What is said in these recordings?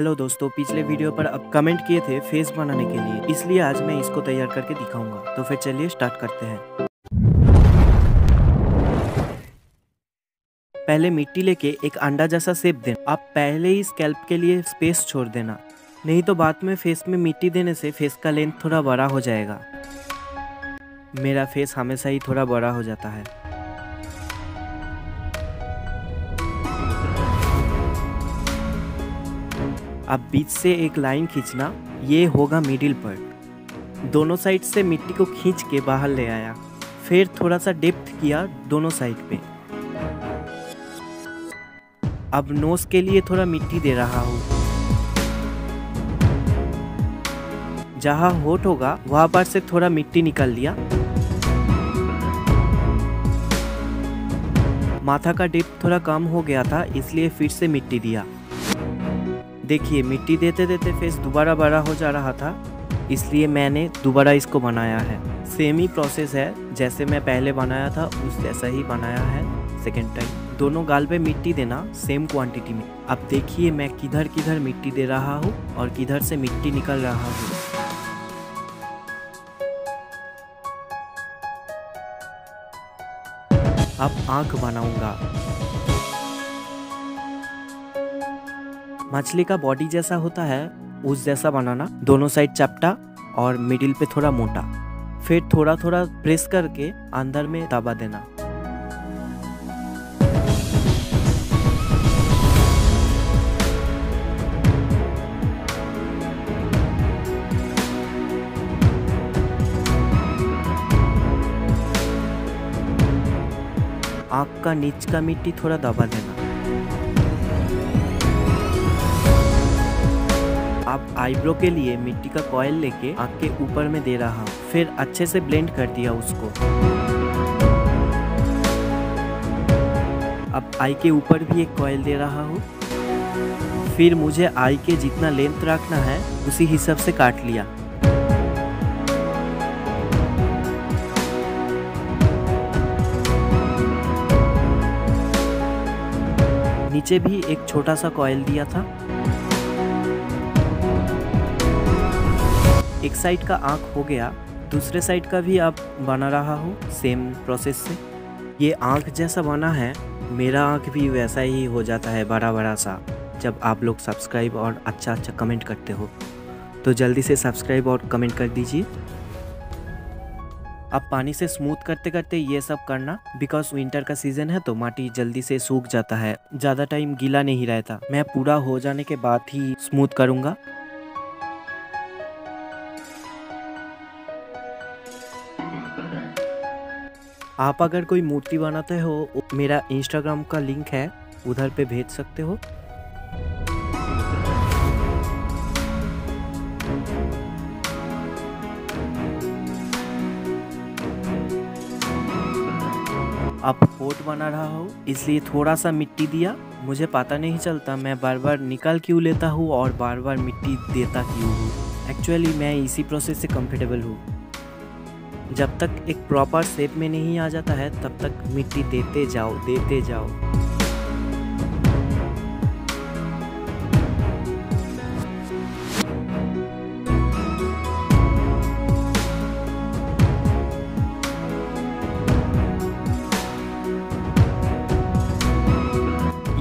Hello दोस्तों, पिछले video पर अब कमेंट किए थे फेस बनाने के लिए, इसलिए आज मैं इसको तैयार करके दिखाऊँगा। तो फिर चलिए स्टार्ट करते हैं। पहले मिट्टी लेके एक अंडा जैसा शेप देना। आप पहले ही स्कैल्प के लिए स्पेस छोड़ देना। नहीं तो बाद में फेस में मिट्टी देने से फेस का लेंथ थोड़ा बड़ा हो जाएगा। मेरा फेस हमेशा ही थोड़ा बड़ा हो जाता है। अब बीच से एक लाइन खींचना, ये होगा मिडिल पर। दोनों साइड से मिट्टी को खींच के बाहर ले आया। फिर थोड़ा सा डेप्थ किया दोनों साइड पे। अब नोज़ के लिए थोड़ा मिट्टी दे रहा हूँ। जहाँ होट होगा, वहाँ पर से थोड़ा मिट्टी निकाल लिया। माथा का डिप थोड़ा कम हो गया था, इसलिए फिर से मिट्टी दिया। देखिए, मिट्टी देते देते फेस दोबारा बड़ा हो जा रहा था, इसलिए मैंने दोबारा इसको बनाया है। सेम ही प्रोसेस है जैसे मैं पहले बनाया था, उस जैसा ही बनाया है सेकेंड टाइम दोनों गाल पे मिट्टी देना सेम क्वांटिटी में। अब देखिए, मैं किधर किधर मिट्टी दे रहा हूँ और किधर से मिट्टी निकल रहा हूँ। अब आँख बनाऊँगा। मछली का बॉडी जैसा होता है, उस जैसा बनाना। दोनों साइड चपटा और मिडिल पे थोड़ा मोटा। फिर थोड़ा थोड़ा प्रेस करके अंदर में दबा देना। आँख का नीच का मिट्टी थोड़ा दबा देना। अब आईब्रो के लिए मिट्टी का कॉयल लेके आँख के ऊपर में दे रहा हूँ। फिर अच्छे से ब्लेंड कर दिया उसको। अब आई के ऊपर भी एक कॉयल दे रहा हूँ। फिर मुझे आई के जितना लेंथ रखना है, उसी हिसाब से काट लिया। नीचे भी एक छोटा सा कॉयल दिया था। एक साइड का आँख हो गया, दूसरे साइड का भी आप बना रहा हूँ सेम प्रोसेस से। ये आँख जैसा बना है, मेरा आँख भी वैसा ही हो जाता है बड़ा बड़ा सा, जब आप लोग सब्सक्राइब और अच्छा अच्छा कमेंट करते हो। तो जल्दी से सब्सक्राइब और कमेंट कर दीजिए। अब पानी से स्मूथ करते करते ये सब करना बिकॉज़ विंटर का सीज़न है तो माटी जल्दी से सूख जाता है, ज़्यादा टाइम गीला नहीं रहता। मैं पूरा हो जाने के बाद ही स्मूथ करूँगा। आप अगर कोई मूर्ति बनाते हो, मेरा इंस्टाग्राम का लिंक है, उधर पे भेज सकते हो। अब पोट बना रहा हूँ, इसलिए थोड़ा सा मिट्टी दिया। मुझे पता नहीं चलता, मैं बार बार निकाल क्यों लेता हूँ और बार बार मिट्टी देता क्यों हूँ। एक्चुअली मैं इसी प्रोसेस से कंफर्टेबल हूँ। जब तक एक प्रॉपर शेप में नहीं आ जाता है, तब तक मिट्टी देते जाओ देते जाओ।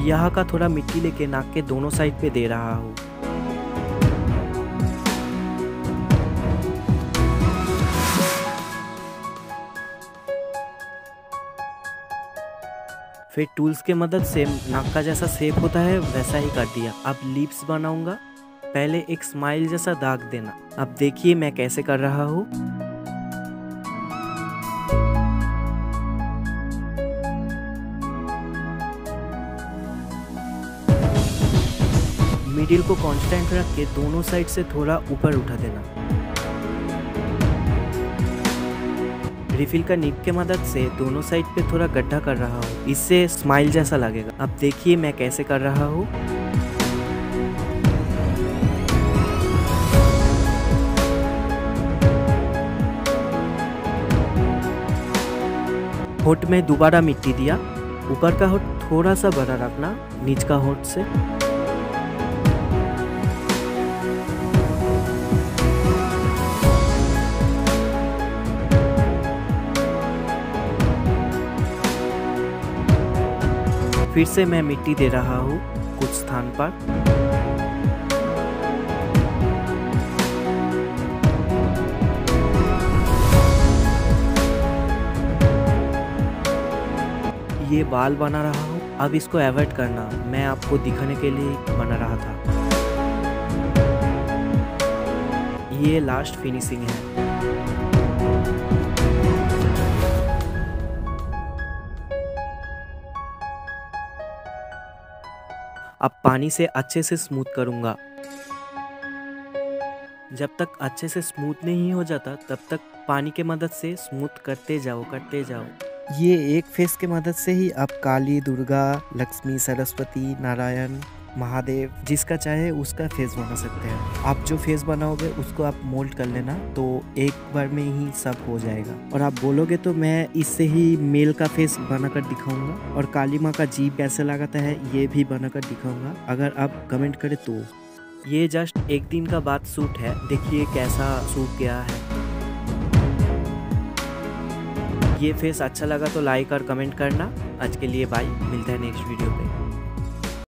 यहाँ का थोड़ा मिट्टी लेके नाक के दोनों साइड पे दे रहा हूँ। फिर टूल्स के मदद से नाक का जैसा शेप होता है, वैसा ही कर दिया। अब लिप्स बनाऊँगा। पहले एक स्माइल जैसा दाग देना। अब देखिए मैं कैसे कर रहा हूँ। मिडिल को कांस्टेंट रख के दोनों साइड से थोड़ा ऊपर उठा देना। रिफिल का निप के मदद से दोनों साइड पे थोड़ा गड्ढा कर रहा हूँ। इससे स्माइल जैसा लगेगा। अब देखिए मैं कैसे कर रहा हूँ। होट में दोबारा मिट्टी दिया। ऊपर का होट थोड़ा सा बड़ा रखना, नीच का होट से। फिर से मैं मिट्टी दे रहा हूँ कुछ स्थान पर। ये बाल बना रहा हूँ। अब इसको एवॉइड करना। मैं आपको दिखाने के लिए बना रहा था। ये लास्ट फिनिशिंग है। अब पानी से अच्छे से स्मूथ करूँगा। जब तक अच्छे से स्मूथ नहीं हो जाता, तब तक पानी के मदद से स्मूथ करते जाओ करते जाओ। ये एक फेस के मदद से ही आप काली दुर्गा, लक्ष्मी, सरस्वती, नारायण महादेव, जिसका चाहे उसका फेस बना सकते हैं। आप जो फेस बनाओगे, उसको आप मोल्ड कर लेना तो एक बार में ही सब हो जाएगा। और आप बोलोगे तो मैं इससे ही मेल का फेस बनाकर दिखाऊँगा, और काली माँ का जीप कैसे लगाता है, ये भी बनाकर दिखाऊँगा। अगर आप कमेंट करें तो। ये जस्ट एक दिन का बाद सूट है। देखिए कैसा सूट गया है। ये फेस अच्छा लगा तो लाइक और कमेंट करना। आज के लिए बाय मिलता है नेक्स्ट वीडियो पे।